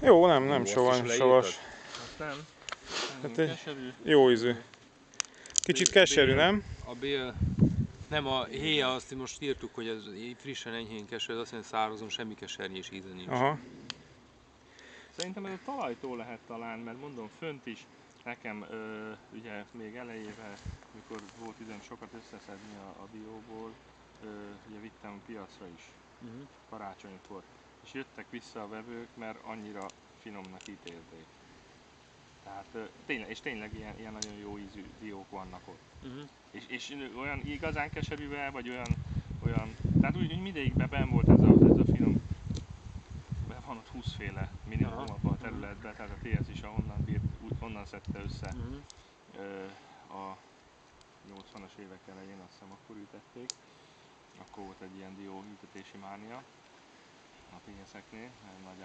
Jó, nem, nem Jó, azt savas, nem. Hát egy- keserű. Jó ízű. Kicsit keserű, nem? A bél, nem a héja, azt most írtuk, hogy ez frissen enyhén keserű, ez azt jelenti szárazon semmi kesernyés íze nincs. Aha. Szerintem ez a talajtól lehet talán, mert mondom, fönt is nekem ö, ugye még elejével, mikor volt időm sokat összeszedni a, a dióból, ö, ugye vittem piacra is Mhm. karácsonykor, és jöttek vissza a vevők, mert annyira finomnak ítélték. Tehát tényleg, és tényleg ilyen, ilyen nagyon jó ízű diók vannak ott. Mhm. És, és olyan igazán keserűvel, vagy olyan, olyan tehát úgy, úgy mindegyikben ben volt ez a, ez a finom, be van ott 20 féle minimum abban a területben, tehát a TS is ahonnan bírt, úgy, onnan szedte össze Mhm. ö, a 80-as évek elején, azt hiszem akkor ültették. Akkor volt egy ilyen dió ültetési mánia a TS-eknél, nagy